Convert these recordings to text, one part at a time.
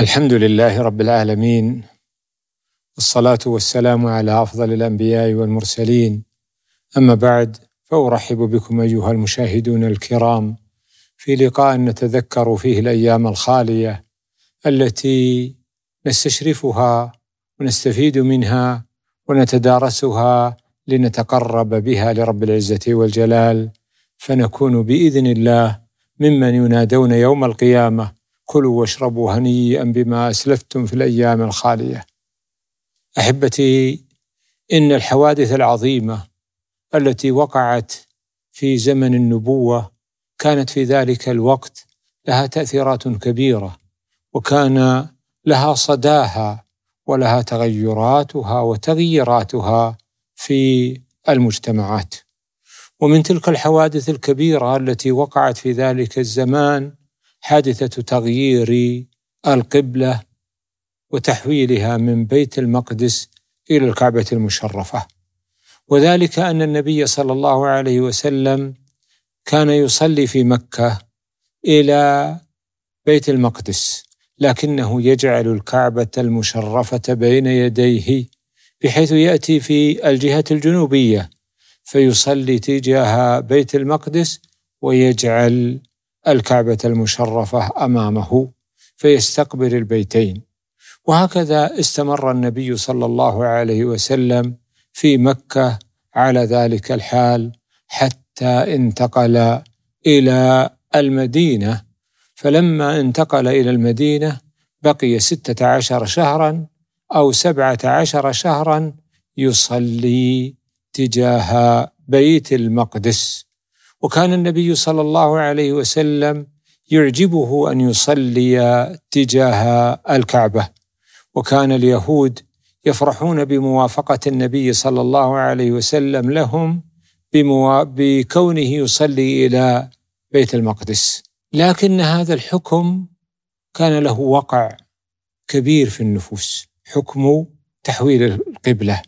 الحمد لله رب العالمين والصلاة والسلام على أفضل الأنبياء والمرسلين. أما بعد فأرحب بكم أيها المشاهدون الكرام في لقاء نتذكر فيه الأيام الخالية التي نستشرفها ونستفيد منها ونتدارسها لنتقرب بها لرب العزة والجلال. فنكون بإذن الله ممن ينادون يوم القيامة كلوا واشربوا هنيئا بما أسلفتم في الأيام الخالية. أحبتي إن الحوادث العظيمة التي وقعت في زمن النبوة كانت في ذلك الوقت لها تأثيرات كبيرة وكان لها صداها ولها تغيراتها وتغييراتها في المجتمعات. ومن تلك الحوادث الكبيرة التي وقعت في ذلك الزمان حادثة تغيير القبلة وتحويلها من بيت المقدس إلى الكعبة المشرفة. وذلك أن النبي صلى الله عليه وسلم كان يصلي في مكة إلى بيت المقدس لكنه يجعل الكعبة المشرفة بين يديه بحيث يأتي في الجهة الجنوبية فيصلي تجاه بيت المقدس ويجعل الكعبة المشرفة أمامه فيستقبل البيتين. وهكذا استمر النبي صلى الله عليه وسلم في مكة على ذلك الحال حتى انتقل إلى المدينة. فلما انتقل إلى المدينة بقي ستة عشر شهرا أو سبعة عشر شهرا يصلي تجاه بيت المقدس. وكان النبي صلى الله عليه وسلم يعجبه أن يصلي تجاه الكعبة. وكان اليهود يفرحون بموافقة النبي صلى الله عليه وسلم لهم بكونه يصلي إلى بيت المقدس. لكن هذا الحكم كان له وقع كبير في النفوس. حكم تحويل القبلة.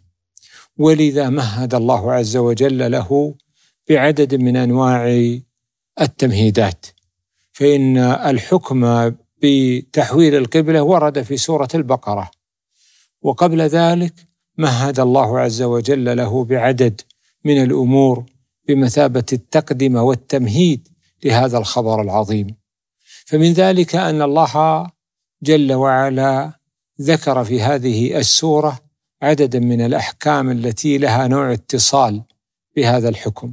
ولذا مهد الله عز وجل له بعدد من أنواع التمهيدات فإن الحكم بتحويل القبلة ورد في سورة البقرة. وقبل ذلك مهد الله عز وجل له بعدد من الأمور بمثابة التقدمه والتمهيد لهذا الخبر العظيم. فمن ذلك أن الله جل وعلا ذكر في هذه السورة عددا من الأحكام التي لها نوع اتصال بهذا الحكم.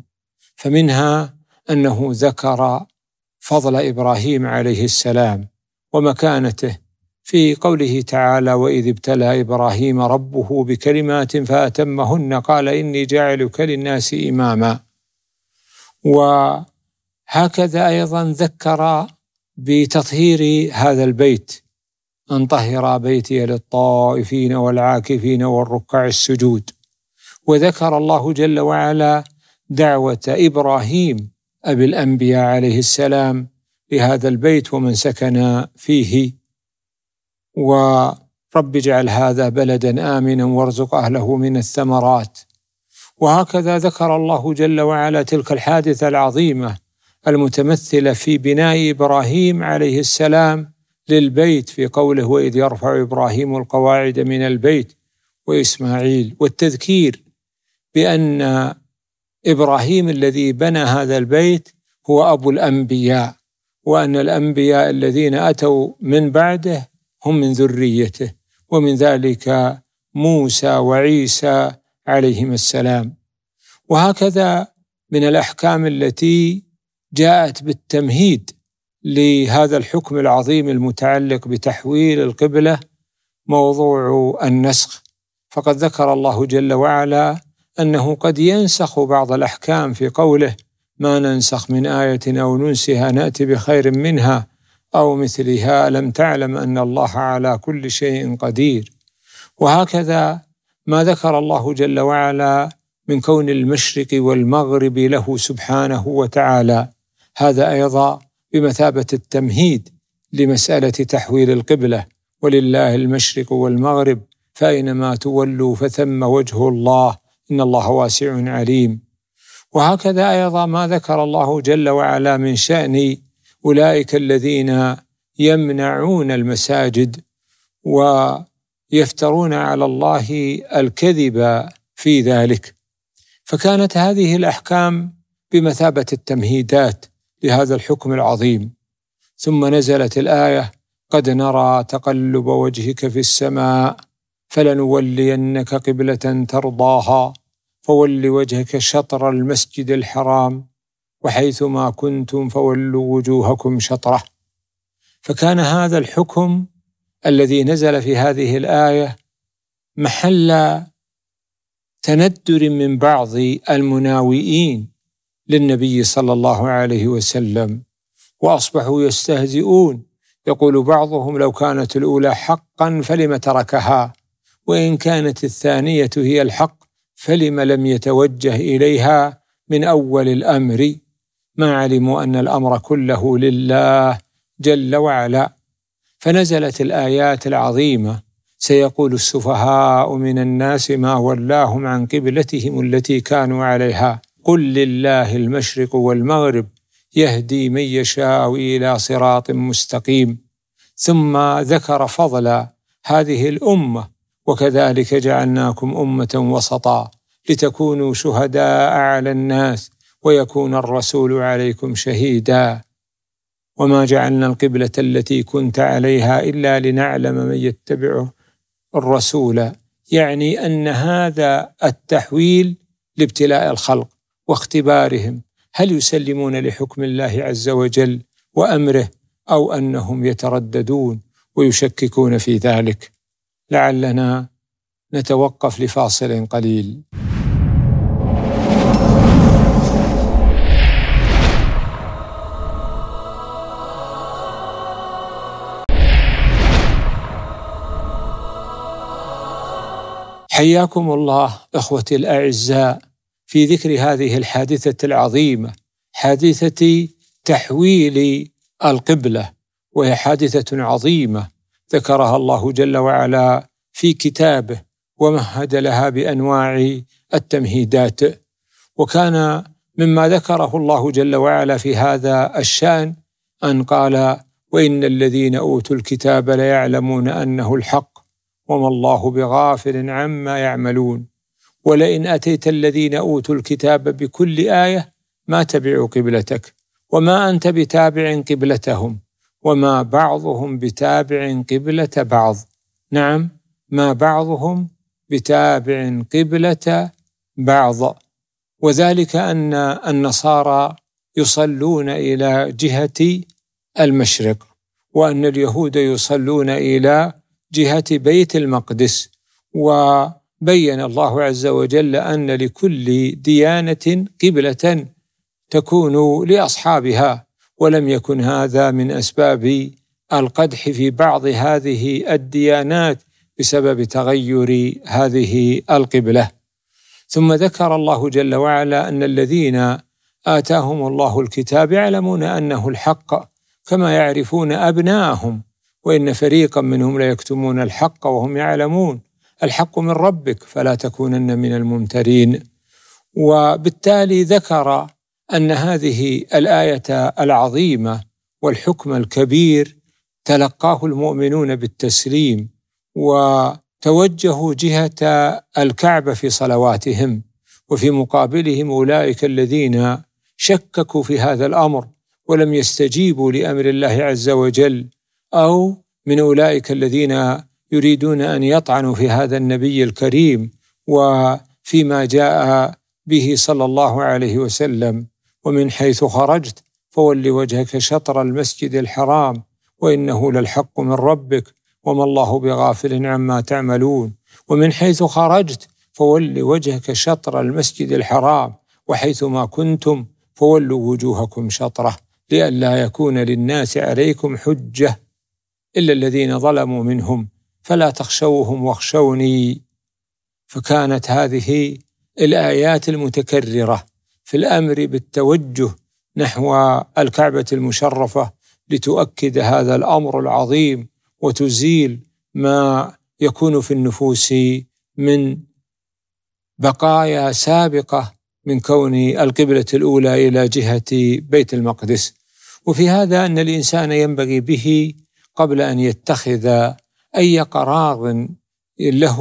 فمنها أنه ذكر فضل إبراهيم عليه السلام ومكانته في قوله تعالى وإذ ابتلى إبراهيم ربه بكلمات فأتمهن قال إني جاعلك للناس إماما وهكذا أيضا ذكر بتطهير هذا البيت أن طهر بيتي للطائفين والعاكفين والركع السجود وذكر الله جل وعلا دعوة إبراهيم أبي الأنبياء عليه السلام لهذا البيت ومن سكن فيه. ورب اجعل هذا بلدا آمنا وارزق أهله من الثمرات. وهكذا ذكر الله جل وعلا تلك الحادثة العظيمة المتمثلة في بناء إبراهيم عليه السلام للبيت في قوله وإذ يرفع إبراهيم القواعد من البيت وإسماعيل. والتذكير بأن إبراهيم الذي بنى هذا البيت هو أبو الأنبياء وأن الأنبياء الذين أتوا من بعده هم من ذريته ومن ذلك موسى وعيسى عليهما السلام. وهكذا من الأحكام التي جاءت بالتمهيد لهذا الحكم العظيم المتعلق بتحويل القبلة موضوع النسخ. فقد ذكر الله جل وعلا أنه قد ينسخ بعض الأحكام في قوله ما ننسخ من آية أو ننسها نأتي بخير منها أو مثلها لم تعلم أن الله على كل شيء قدير. وهكذا ما ذكر الله جل وعلا من كون المشرق والمغرب له سبحانه وتعالى. هذا أيضا بمثابة التمهيد لمسألة تحويل القبلة. ولله المشرق والمغرب فأينما تولوا فثم وجه الله إن الله واسع عليم. وهكذا أيضا ما ذكر الله جل وعلا من شأن أولئك الذين يمنعون المساجد ويفترون على الله الكذب في ذلك. فكانت هذه الأحكام بمثابة التمهيدات لهذا الحكم العظيم. ثم نزلت الآية قد نرى تقلب وجهك في السماء فلنولينك قبلة ترضاها فول وجهك شطر المسجد الحرام وحيثما كنتم فولوا وجوهكم شطرة. فكان هذا الحكم الذي نزل في هذه الآية محل تندر من بعض المناوئين للنبي صلى الله عليه وسلم وأصبحوا يستهزئون. يقول بعضهم لو كانت الأولى حقا فلم تركها؟ وإن كانت الثانية هي الحق فلم لم يتوجه إليها من أول الأمر. ما علموا أن الأمر كله لله جل وعلا. فنزلت الآيات العظيمة. سيقول السفهاء من الناس ما ولاهم عن قبلتهم التي كانوا عليها. قل لله المشرق والمغرب يهدي من يشاء إلى صراط مستقيم. ثم ذكر فضل هذه الأمة وكذلك جعلناكم أمة وسطا لتكونوا شهداء على الناس ويكون الرسول عليكم شهيدا. وما جعلنا القبلة التي كنت عليها إلا لنعلم من يتبع الرسول. يعني أن هذا التحويل لابتلاء الخلق واختبارهم. هل يسلمون لحكم الله عز وجل وأمره أو أنهم يترددون ويشككون في ذلك؟ لعلنا نتوقف لفاصل قليل. حياكم الله إخوتي الأعزاء في ذكر هذه الحادثة العظيمة حادثة تحويل القبلة وهي حادثة عظيمة. ذكرها الله جل وعلا في كتابه ومهد لها بأنواع التمهيدات. وكان مما ذكره الله جل وعلا في هذا الشأن أن قال وإن الذين أوتوا الكتاب ليعلمون أنه الحق وما الله بغافل عما يعملون. ولئن أتيت الذين أوتوا الكتاب بكل آية ما تبعوا قبلتك وما أنت بتابع قبلتهم وما بعضهم بتابع قبلة بعض. نعم ما بعضهم بتابع قبلة بعض. وذلك أن النصارى يصلون إلى جهة المشرق وأن اليهود يصلون إلى جهة بيت المقدس. وبين الله عز وجل أن لكل ديانة قبلة تكون لأصحابها. ولم يكن هذا من أسباب القدح في بعض هذه الديانات بسبب تغير هذه القبلة. ثم ذكر الله جل وعلا أن الذين آتاهم الله الكتاب يعلمون أنه الحق كما يعرفون ابناءهم وإن فريقا منهم ليكتمون الحق وهم يعلمون. الحق من ربك فلا تكونن من الممترين. وبالتالي ذكر أن هذه الآية العظيمة والحكم الكبير تلقاه المؤمنون بالتسليم وتوجهوا جهة الكعبة في صلواتهم وفي مقابلهم أولئك الذين شككوا في هذا الأمر ولم يستجيبوا لأمر الله عز وجل أو من أولئك الذين يريدون أن يطعنوا في هذا النبي الكريم وفيما جاء به صلى الله عليه وسلم. ومن حيث خرجت فول وجهك شطر المسجد الحرام وإنه للحق من ربك وما الله بغافل عما تعملون. ومن حيث خرجت فول وجهك شطر المسجد الحرام وحيثما كنتم فولوا وجوهكم شطرة لئلا يكون للناس عليكم حجة. إلا الذين ظلموا منهم فلا تخشوهم واخشوني. فكانت هذه الآيات المتكررة. في الأمر بالتوجه نحو الكعبة المشرفة لتؤكد هذا الأمر العظيم وتزيل ما يكون في النفوس من بقايا سابقة من كون القبلة الأولى إلى جهة بيت المقدس. وفي هذا أن الإنسان ينبغي به قبل أن يتخذ أي قراض له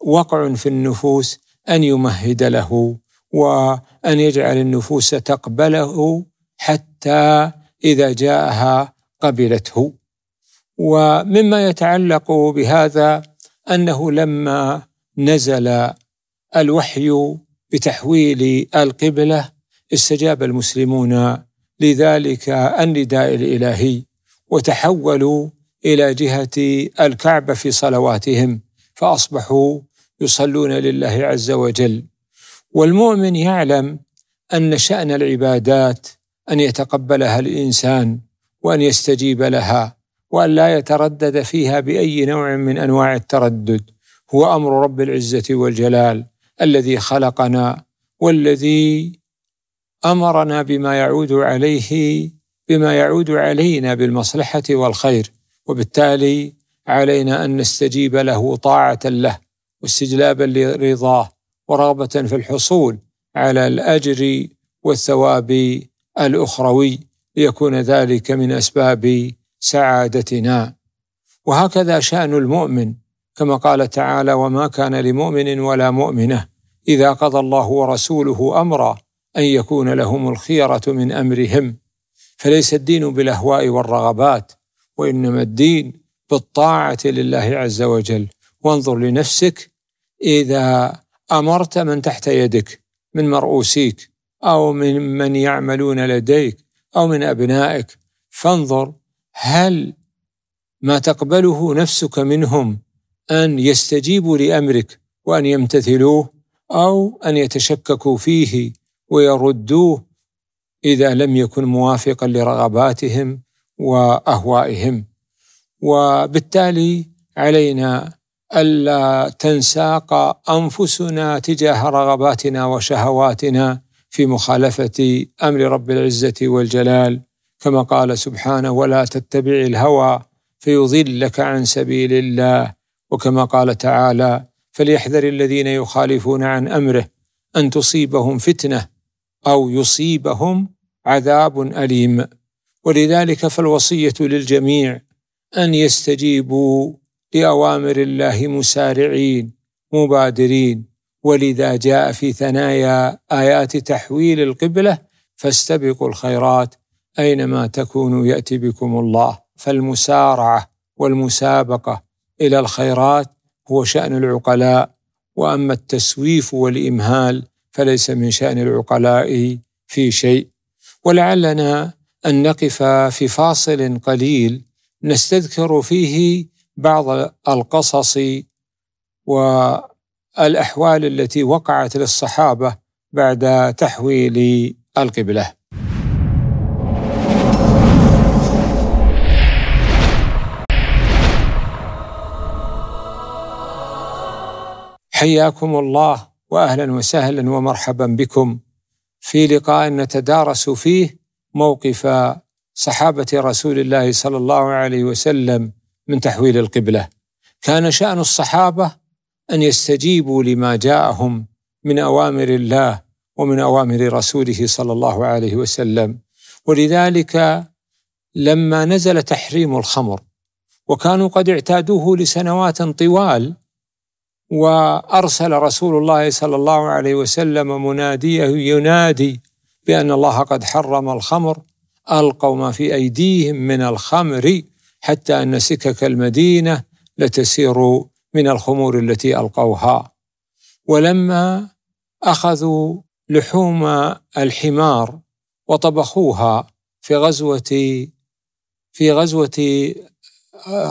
وقع في النفوس أن يمهد له. وأن يجعل النفوس تقبله حتى إذا جاءها قبلته. ومما يتعلق بهذا أنه لما نزل الوحي بتحويل القبلة استجاب المسلمون لذلك النداء الإلهي وتحولوا إلى جهة الكعبة في صلواتهم فأصبحوا يصلون لله عز وجل. والمؤمن يعلم أن شأن العبادات أن يتقبلها الإنسان وأن يستجيب لها وأن لا يتردد فيها بأي نوع من أنواع التردد. هو أمر رب العزة والجلال الذي خلقنا والذي أمرنا بما يعود عليه بما يعود علينا بالمصلحة والخير. وبالتالي علينا أن نستجيب له طاعة له واستجلابا لرضاه. ورغبة في الحصول على الأجر والثواب الأخروي ليكون ذلك من أسباب سعادتنا. وهكذا شأن المؤمن كما قال تعالى وما كان لمؤمن ولا مؤمنة إذا قضى الله ورسوله أمرا أن يكون لهم الخيرة من أمرهم. فليس الدين بالأهواء والرغبات وإنما الدين بالطاعة لله عز وجل. وانظر لنفسك إذا أمرت من تحت يدك من مرؤوسيك أو من من يعملون لديك أو من أبنائك. فانظر هل ما تقبله نفسك منهم أن يستجيبوا لأمرك وأن يمتثلوه أو أن يتشككوا فيه ويردوه إذا لم يكن موافقا لرغباتهم وأهوائهم؟ وبالتالي علينا ألا تنساق أنفسنا تجاه رغباتنا وشهواتنا في مخالفة أمر رب العزة والجلال. كما قال سبحانه ولا تتبع الهوى فيضلك عن سبيل الله. وكما قال تعالى فليحذر الذين يخالفون عن أمره أن تصيبهم فتنة أو يصيبهم عذاب أليم. ولذلك فالوصية للجميع أن يستجيبوا لاوامر الله مسارعين مبادرين. ولذا جاء في ثنايا آيات تحويل القبلة فاستبقوا الخيرات أينما تكونوا يأتي بكم الله. فالمسارعة والمسابقة إلى الخيرات هو شأن العقلاء. وأما التسويف والإمهال فليس من شأن العقلاء في شيء. ولعلنا أن نقف في فاصل قليل نستذكر فيه بعض القصص والأحوال التي وقعت للصحابة بعد تحويل القبلة. حياكم الله واهلا وسهلا ومرحبا بكم في لقاء نتدارس فيه موقف صحابة رسول الله صلى الله عليه وسلم من تحويل القبلة. كان شأن الصحابة أن يستجيبوا لما جاءهم من أوامر الله ومن أوامر رسوله صلى الله عليه وسلم. ولذلك لما نزل تحريم الخمر وكانوا قد اعتادوه لسنوات طوال وأرسل رسول الله صلى الله عليه وسلم مناديه ينادي بأن الله قد حرم الخمر ألقوا ما في أيديهم من الخمر حتى أن سكك المدينة لتسير من الخمور التي ألقوها. ولما أخذوا لحوم الحمار وطبخوها في غزوه في غزوة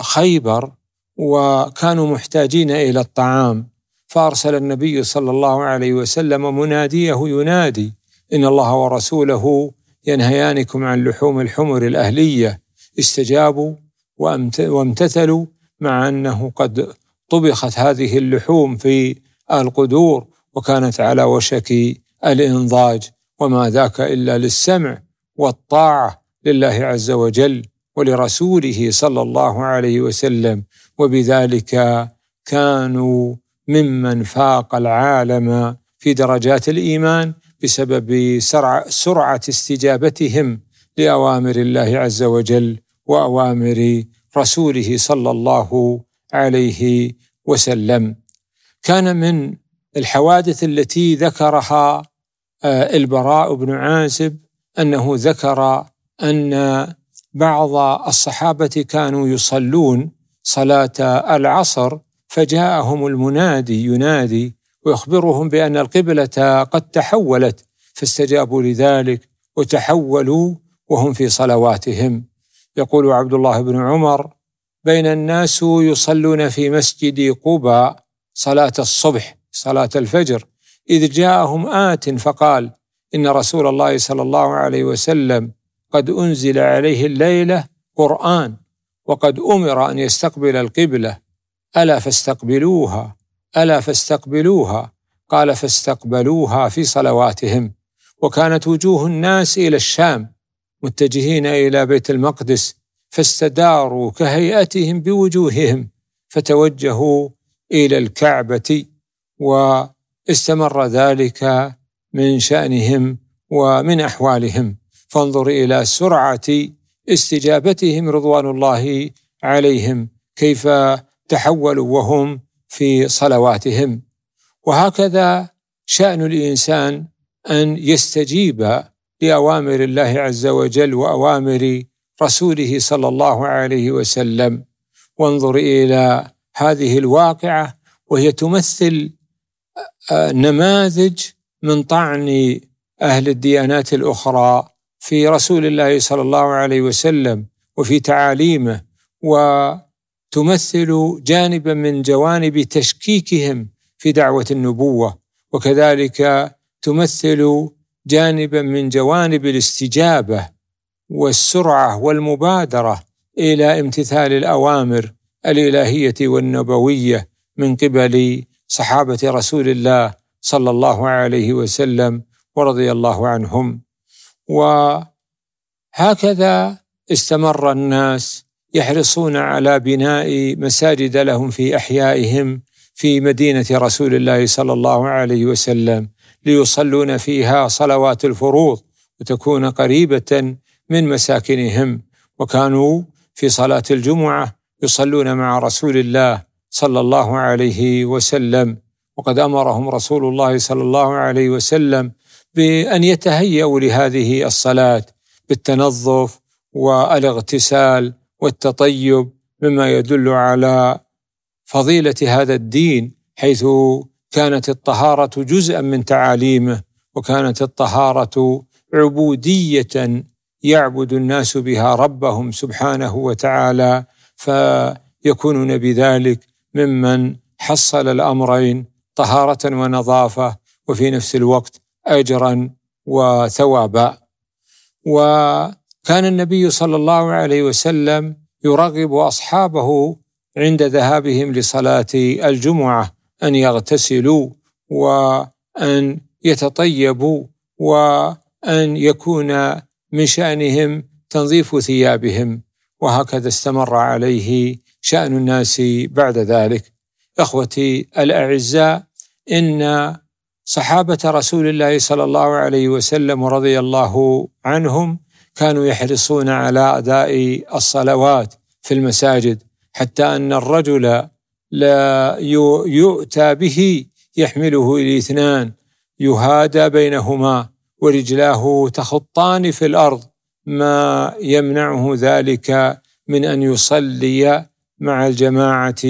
خيبر وكانوا محتاجين إلى الطعام فأرسل النبي صلى الله عليه وسلم مناديه ينادي إن الله ورسوله ينهيانكم عن لحوم الحمر الأهلية استجابوا وامتثلوا مع أنه قد طبخت هذه اللحوم في القدور وكانت على وشك الإنضاج وما ذاك إلا للسمع والطاعة لله عز وجل ولرسوله صلى الله عليه وسلم وبذلك كانوا ممن فاق العالم في درجات الإيمان بسبب سرعة استجابتهم لأوامر الله عز وجل. وأوامر رسوله صلى الله عليه وسلم. كان من الحوادث التي ذكرها آه، البراء بن عازب أنه ذكر أن بعض الصحابة كانوا يصلون صلاة العصر فجاءهم المنادي ينادي ويخبرهم بأن القبلة قد تحولت فاستجابوا لذلك وتحولوا وهم في صلواتهم. يقول عبد الله بن عمر بين الناس يصلون في مسجد قباء صلاة الصبح صلاة الفجر. إذ جاءهم آت فقال إن رسول الله صلى الله عليه وسلم قد أنزل عليه الليلة قرآن وقد أمر أن يستقبل القبلة. ألا فاستقبلوها؟ ألا فاستقبلوها؟ قال فاستقبلوها في صلواتهم. وكانت وجوه الناس إلى الشام. متجهين إلى بيت المقدس فاستداروا كهيئتهم بوجوههم فتوجهوا إلى الكعبة واستمر ذلك من شأنهم ومن أحوالهم. فانظر إلى سرعة استجابتهم رضوان الله عليهم كيف تحولوا وهم في صلواتهم. وهكذا شأن الإنسان أن يستجيب لاوامر الله عز وجل وأوامر رسوله صلى الله عليه وسلم. وانظر إلى هذه الواقعة وهي تمثل آه، نماذج من طعن أهل الديانات الأخرى في رسول الله صلى الله عليه وسلم وفي تعاليمه وتمثل جانبا من جوانب تشكيكهم في دعوة النبوة. وكذلك تمثل جانبا من جوانب الاستجابة والسرعة والمبادرة إلى امتثال الأوامر الإلهية والنبوية من قبل صحابة رسول الله صلى الله عليه وسلم ورضي الله عنهم. وهكذا استمر الناس يحرصون على بناء مساجد لهم في أحيائهم في مدينة رسول الله صلى الله عليه وسلم. ليصلون فيها صلوات الفروض وتكون قريبة من مساكنهم. وكانوا في صلاة الجمعة يصلون مع رسول الله صلى الله عليه وسلم. وقد أمرهم رسول الله صلى الله عليه وسلم بأن يتهيأوا لهذه الصلاة بالتنظف والاغتسال والتطيب مما يدل على فضيلة هذا الدين حيث كانت الطهارة جزءا من تعاليمه وكانت الطهارة عبودية يعبد الناس بها ربهم سبحانه وتعالى فيكونون بذلك ممن حصل الأمرين طهارة ونظافة وفي نفس الوقت أجرا وثوابا. وكان النبي صلى الله عليه وسلم يرغب أصحابه عند ذهابهم لصلاة الجمعة أن يغتسلوا وأن يتطيبوا وأن يكون من شأنهم تنظيف ثيابهم وهكذا استمر عليه شأن الناس بعد ذلك. إخوتي الأعزاء إن صحابة رسول الله صلى الله عليه وسلم ورضي الله عنهم كانوا يحرصون على أداء الصلوات في المساجد حتى أن الرجل لا يؤتى به يحمله الاثنان يهادى بينهما ورجلاه تخطان في الأرض. ما يمنعه ذلك من أن يصلي مع الجماعة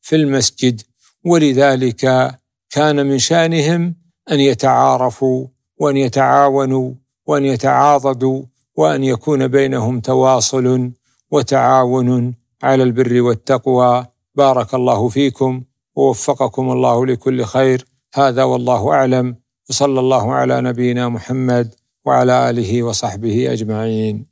في المسجد. ولذلك كان من شأنهم أن يتعارفوا وأن يتعاونوا وأن يتعاضدوا وأن يكون بينهم تواصل وتعاون على البر والتقوى. بارك الله فيكم ووفقكم الله لكل خير. هذا والله أعلم. وصلى الله على نبينا محمد وعلى آله وصحبه أجمعين.